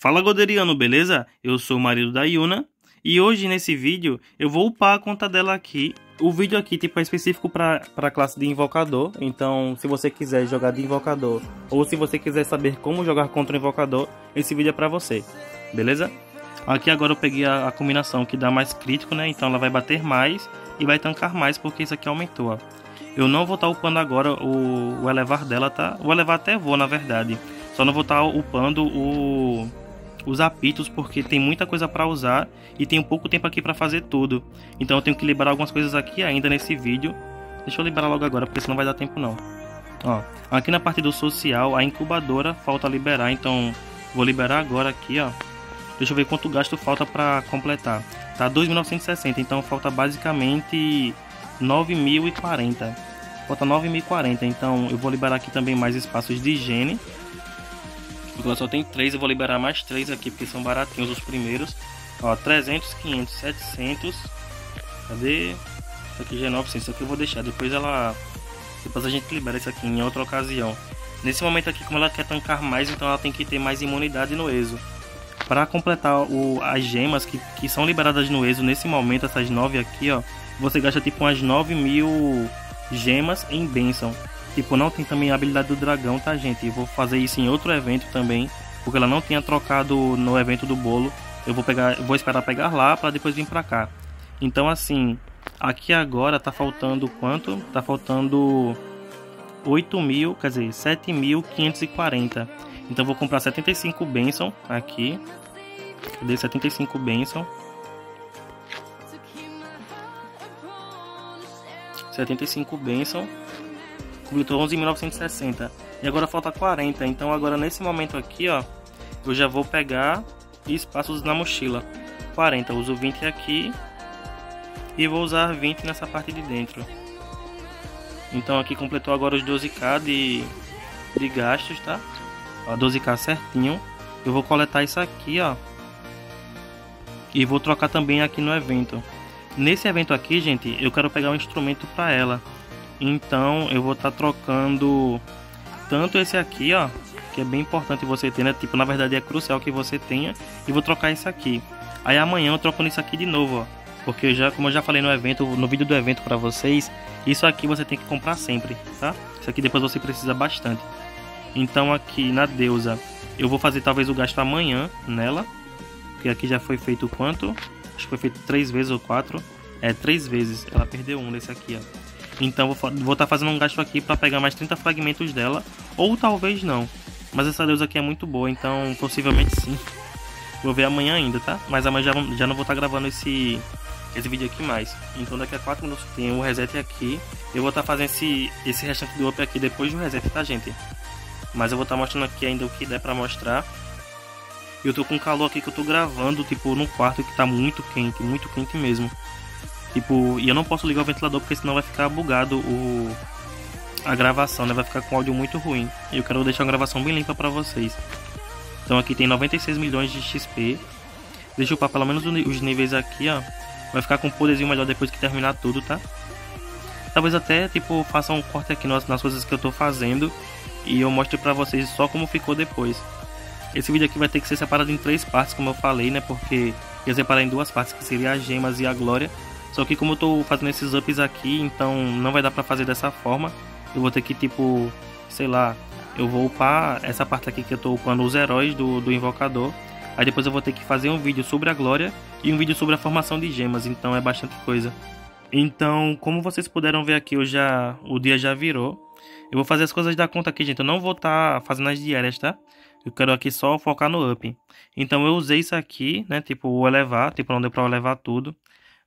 Fala Goderiano, beleza? Eu sou o marido da Yuna e hoje nesse vídeo eu vou upar a conta dela aqui. O vídeo aqui tipo, é específico para a classe de invocador, então se você quiser jogar de invocador ou se você quiser saber como jogar contra o invocador, esse vídeo é para você, beleza? Aqui agora eu peguei a, a, combinação que dá mais crítico, né? Então ela vai bater mais e vai tancar mais porque isso aqui aumentou, ó. Eu não vou estar tá upando agora o, o elevar dela, tá? O elevar até vou, na verdade. Só não vou estar tá upando o os apitos porque tem muita coisa para usar e tenho pouco tempo aqui para fazer tudo. Então eu tenho que liberar algumas coisas aqui ainda nesse vídeo. Deixa eu liberar logo agora porque senão vai dar tempo não. Ó, aqui na parte do social, a incubadora falta liberar, então vou liberar agora aqui, ó. Deixa eu ver quanto gasto falta para completar. Tá 2.960, então falta basicamente 9.040. Falta 9.040, então eu vou liberar aqui também mais espaços de higiene ela só tem 3, eu vou liberar mais 3 aqui, porque são baratinhos os primeiros. Ó, 300, 500, 700. Cadê? Isso aqui já é 900, isso aqui eu vou deixar. Depois ela... Depois a gente libera isso aqui em outra ocasião. Nesse momento aqui, como ela quer tancar mais, então ela tem que ter mais imunidade no ESO. Para completar o, as gemas que, que são liberadas no ESO, nesse momento, essas 9 aqui, ó. Você gasta tipo umas 9 mil gemas em benção. Tipo, não tem também a habilidade do dragão, tá, gente? Eu vou fazer isso em outro evento também, porque ela não tinha trocado no evento do bolo. Eu vou pegar, vou esperar pegar lá para depois vir para cá. Então, assim, aqui agora tá faltando quanto? Tá faltando 8 mil, quer dizer, 7.540. Então, vou comprar 75 Benson aqui. Cadê 75 Benson? 75 Benson completou 11.960 e agora falta 40 então agora nesse momento aqui ó eu já vou pegar espaços na mochila. 40 uso 20 aqui e vou usar 20 nessa parte de dentro. Então aqui completou agora os 12k de, de gastos tá? Ó, 12k certinho. Eu vou coletar isso aqui ó. E vou trocar também aqui no evento. Nesse evento aqui gente eu quero pegar um instrumento para ela então eu vou estar tá trocando tanto esse aqui, ó, que é bem importante você ter, né? Tipo, na verdade é crucial que você tenha. E vou trocar esse aqui. Aí amanhã eu troco nisso aqui de novo, ó. Porque já, como eu já falei no evento, no vídeo do evento para vocês, isso aqui você tem que comprar sempre, tá? Isso aqui depois você precisa bastante. Então aqui na deusa, eu vou fazer talvez o gasto amanhã nela. Porque aqui já foi feito quanto? Acho que foi feito três vezes ou quatro. É, três vezes. Ela perdeu um nesse aqui, ó. Então vou estar tá fazendo um gasto aqui para pegar mais 30 fragmentos dela. Ou talvez não. Mas essa deusa aqui é muito boa, então possivelmente sim. Vou ver amanhã ainda, tá? Mas amanhã já, já não vou estar tá gravando esse, esse vídeo aqui mais. Então daqui a 4 minutos tem o reset aqui. Eu vou estar tá fazendo esse, esse restante do up aqui depois do reset, tá gente? Mas eu vou estar tá mostrando aqui ainda o que der pra mostrar. Eu tô com calor aqui que eu tô gravando, tipo, num quarto que tá muito quente, muito quente mesmo. Tipo, e eu não posso ligar o ventilador porque senão vai ficar bugado o a gravação, né? Vai ficar com áudio muito ruim. E eu quero deixar uma gravação bem limpa para vocês. Então aqui tem 96 milhões de XP. Deixa eu upar pelo menos os níveis aqui, ó. Vai ficar com um poderzinho melhor depois que terminar tudo, tá? Talvez até, tipo, faça um corte aqui nas, nas coisas que eu tô fazendo. E eu mostre pra vocês só como ficou depois. Esse vídeo aqui vai ter que ser separado em três partes, como eu falei, né? Porque ia separar em duas partes, que seria as gemas e a glória. Só que como eu tô fazendo esses ups aqui, então não vai dar pra fazer dessa forma. Eu vou ter que, tipo, sei lá, eu vou upar essa parte aqui que eu tô upando os heróis do, do invocador. Aí depois eu vou ter que fazer um vídeo sobre a glória e um vídeo sobre a formação de gemas, então é bastante coisa. Então, como vocês puderam ver aqui, eu já o dia já virou. Eu vou fazer as coisas da conta aqui, gente. Eu não vou estar tá fazendo as diárias, tá? Eu quero aqui só focar no up. Então eu usei isso aqui, né? Tipo, o elevar, tipo, não deu pra elevar tudo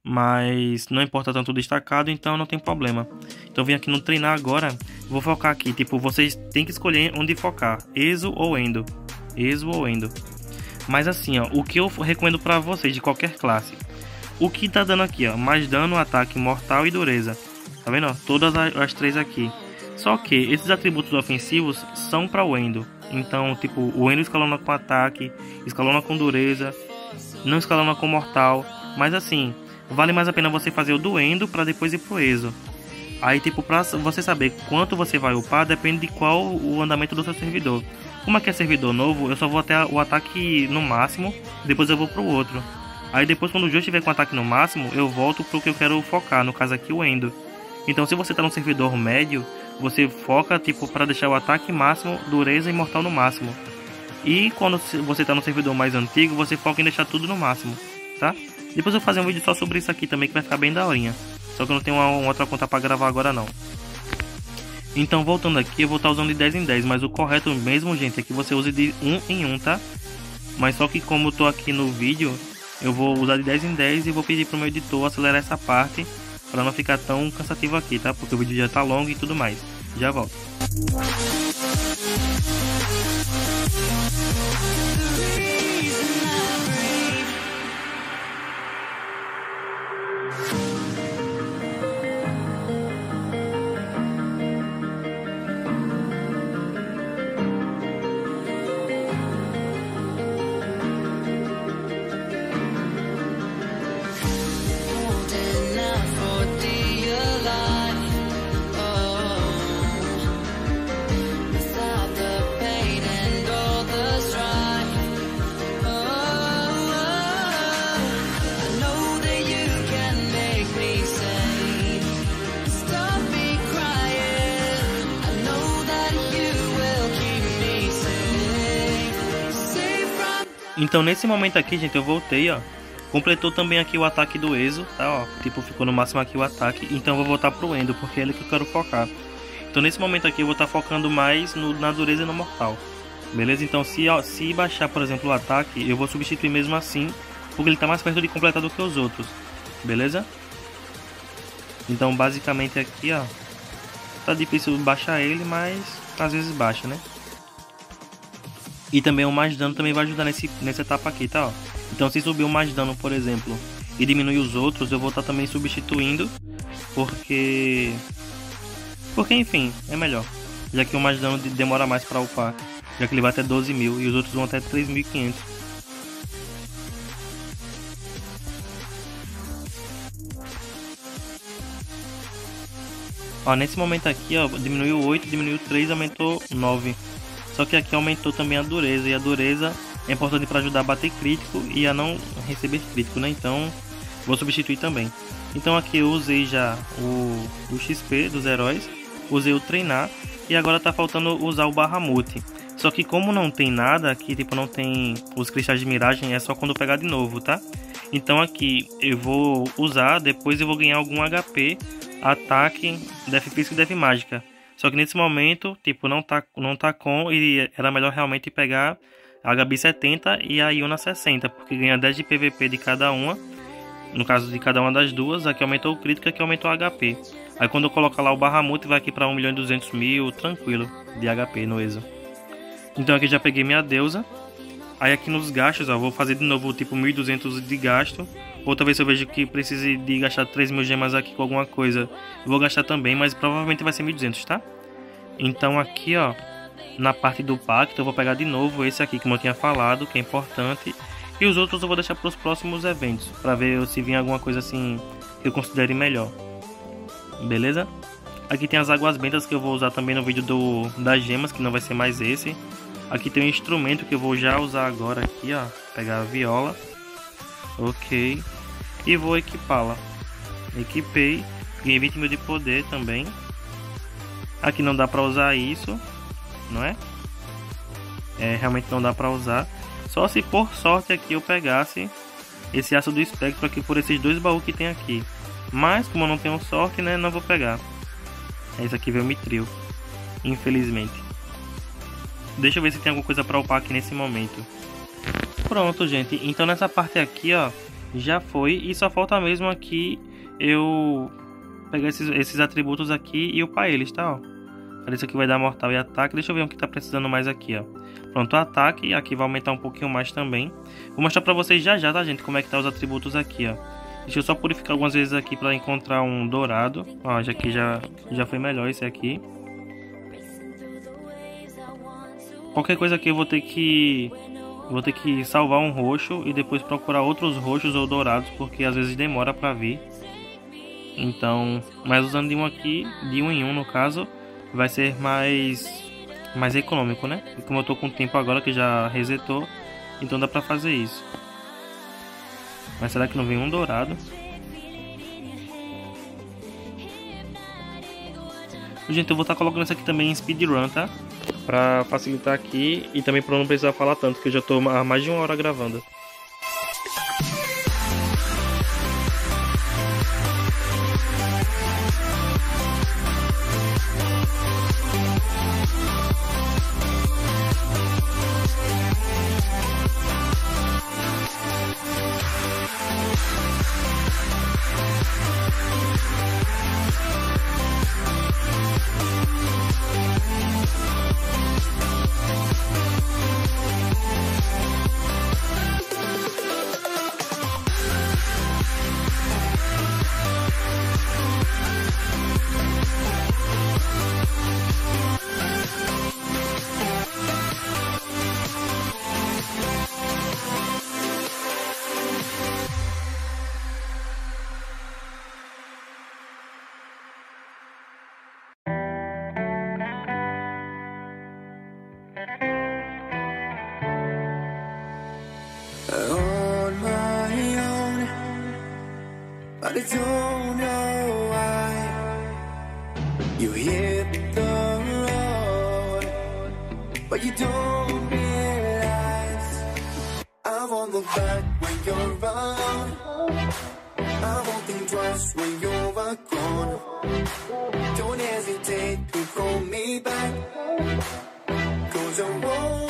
mas não importa tanto destacado, então não tem problema. Então vim aqui no treinar agora, vou focar aqui, tipo, vocês têm que escolher onde focar, ESO ou ENDO, ESO ou ENDO. Mas assim, ó, o que eu recomendo para vocês de qualquer classe, o que tá dando aqui, ó, mais dano, ataque, mortal e dureza, tá vendo? Ó, todas as três aqui. Só que esses atributos ofensivos são para o Endo. Então, tipo, o Endo escalona com ataque, escalona com dureza, não escalona com mortal. Mas assim, vale mais a pena você fazer o doendo para depois ir pro ESO. Aí, tipo, pra você saber quanto você vai upar, depende de qual o andamento do seu servidor. Como aqui é servidor novo, eu só vou até o ataque no máximo, depois eu vou pro outro. Aí depois quando o jogo estiver com ataque no máximo, eu volto pro que eu quero focar, no caso aqui o Endo. Então se você tá no servidor médio, você foca tipo para deixar o ataque máximo, dureza e mortal no máximo. E quando você tá no servidor mais antigo, você foca em deixar tudo no máximo, tá? Depois eu vou fazer um vídeo só sobre isso aqui também que vai ficar bem daorinha. Só que eu não tenho uma, uma outra conta para gravar agora não. Então voltando aqui, eu vou estar tá usando de 10 em 10, mas o correto mesmo, gente, é que você use de 1 em 1, tá? Mas só que como eu tô aqui no vídeo, eu vou usar de 10 em 10 e vou pedir pro meu editor acelerar essa parte para não ficar tão cansativo aqui, tá? Porque o vídeo já tá longo e tudo mais. Já volto. Então nesse momento aqui, gente, eu voltei, ó. Completou também aqui o ataque do Exo, tá, ó. Tipo, ficou no máximo aqui o ataque. Então eu vou voltar pro Endo, porque é ele que eu quero focar. Então nesse momento aqui eu vou estar tá focando mais no, na dureza e no mortal. Beleza? Então se, ó, se baixar, por exemplo, o ataque, eu vou substituir mesmo assim. Porque ele tá mais perto de completar do que os outros. Beleza? Então basicamente aqui, ó. Tá difícil baixar ele, mas às vezes baixa, né? E também o mais dano também vai ajudar nesse, nessa etapa aqui, tá? Então se subir o mais dano, por exemplo, e diminuir os outros, eu vou estar tá também substituindo, porque... Porque enfim, é melhor. Já que o mais dano demora mais para upar, já que ele vai até 12 mil e os outros vão até 3.500. Ó, nesse momento aqui, ó, diminuiu 8, diminuiu 3, aumentou 9. Só que aqui aumentou também a dureza. E a dureza é importante para ajudar a bater crítico e a não receber crítico, né? Então vou substituir também. Então aqui eu usei já o, o XP dos heróis. Usei o treinar. E agora tá faltando usar o Bahamut. Só que como não tem nada aqui, tipo não tem os cristais de miragem, é só quando pegar de novo, tá? Então aqui eu vou usar, depois eu vou ganhar algum HP, ataque, def físico e def mágica. Só que nesse momento, tipo, não tá, não tá com e era melhor realmente pegar a Gabi 70 e a Iona 60, porque ganha 10 de PVP de cada uma. No caso de cada uma das duas, aqui aumentou o crítico, aqui aumentou o HP. Aí quando eu colocar lá o Bahamut, vai aqui para 1 milhão e 200 mil, tranquilo, de HP no ESO. Então aqui já peguei minha deusa. Aí aqui nos gastos, ó, vou fazer de novo tipo 1.200 de gasto. Outra vez eu vejo que precise de gastar 3 mil gemas aqui com alguma coisa, vou gastar também, mas provavelmente vai ser 1.200, tá? Então aqui, ó, na parte do pacto eu vou pegar de novo esse aqui, como eu tinha falado, que é importante. E os outros eu vou deixar para os próximos eventos, para ver se vir alguma coisa assim que eu considere melhor. Beleza? Aqui tem as águas bentas que eu vou usar também no vídeo do, das gemas, que não vai ser mais esse. Aqui tem um instrumento que eu vou já usar agora aqui, ó. Pegar a viola. Ok. E vou equipá-la. Equipei. Ganhei 20 mil de poder também. Aqui não dá pra usar isso. Não é? É, realmente não dá pra usar. Só se por sorte aqui eu pegasse esse aço do espectro aqui por esses dois baús que tem aqui. Mas como eu não tenho sorte, né, não vou pegar. Esse aqui veio o mitril. Infelizmente. Deixa eu ver se tem alguma coisa para upar aqui nesse momento. Pronto, gente. Então nessa parte aqui, ó, já foi. E só falta mesmo aqui eu pegar esses, esses atributos aqui e upar eles, tá? Ó. Parece que vai dar mortal e ataque. Deixa eu ver o que tá precisando mais aqui, ó. Pronto, ataque. Aqui vai aumentar um pouquinho mais também. Vou mostrar pra vocês já já, tá, gente? Como é que tá os atributos aqui, ó. Deixa eu só purificar algumas vezes aqui para encontrar um dourado. Ó, já que já, já foi melhor esse aqui. Qualquer coisa aqui eu vou ter que vou ter que salvar um roxo e depois procurar outros roxos ou dourados, porque às vezes demora para vir. Então, mas usando de um aqui, de um em um no caso, vai ser mais mais econômico, né? E como eu tô com tempo agora que já resetou, então dá pra fazer isso. Mas será que não vem um dourado? Gente, eu vou estar tá colocando isso aqui também em speedrun, tá? Pra facilitar aqui e também pra não precisar falar tanto, que eu já tô há mais de uma hora gravando. You don't realize I won't look back when you're around. I won't think twice when you're gone. Don't hesitate to call me back, cause I won't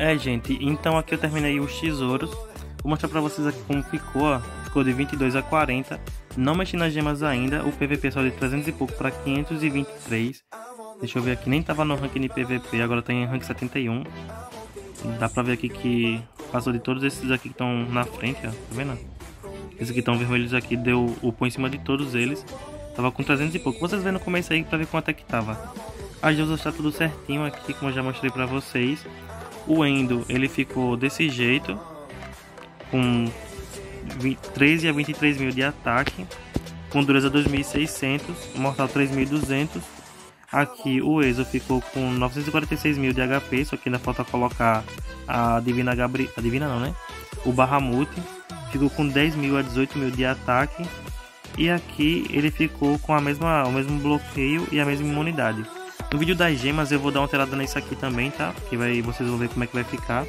É, gente, então aqui eu terminei os tesouros. Vou mostrar pra vocês aqui como ficou, ó. Ficou de 22 a 40. Não mexi nas gemas ainda. O PVP só de 300 e pouco pra 523. Deixa eu ver aqui, nem tava no ranking de PVP, agora tá em rank 71. Dá pra ver aqui que passou de todos esses aqui que estão na frente, ó. Tá vendo? Esses aqui estão vermelhos aqui, deu o pão em cima de todos eles. Tava com 300 e pouco. Vocês vendo no começo aí pra ver quanto é que tava. As usas está tudo certinho aqui, como eu já mostrei pra vocês. O Endo, ele ficou desse jeito. Com 20 13 a 23 mil de ataque. Com dureza 2600. Mortal 3200. Aqui o Exo ficou com 946 mil de HP. Só que ainda falta colocar a Divina Gabriel. A Divina não, né? O Bahamut. Ficou com 10 mil a 18 mil de ataque. E aqui ele ficou com a mesma, o mesmo bloqueio e a mesma imunidade. No vídeo das gemas eu vou dar uma alterada nisso aqui também, tá? Que vai, vocês vão ver como é que vai ficar.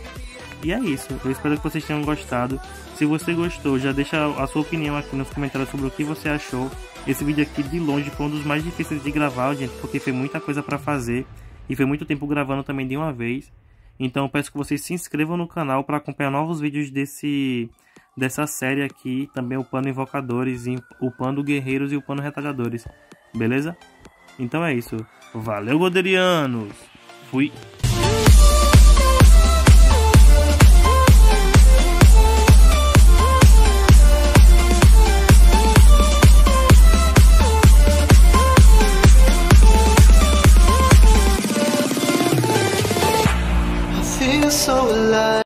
E é isso. Eu espero que vocês tenham gostado. Se você gostou, já deixa a sua opinião aqui nos comentários sobre o que você achou. Esse vídeo aqui de longe foi um dos mais difíceis de gravar, gente, porque foi muita coisa para fazer e foi muito tempo gravando também de uma vez. Então peço que vocês se inscrevam no canal para acompanhar novos vídeos desse dessa série aqui, também upando invocadores, upando guerreiros e upando retalhadores. Beleza? Então é isso. Valeu, Goderianos! Fui! so alive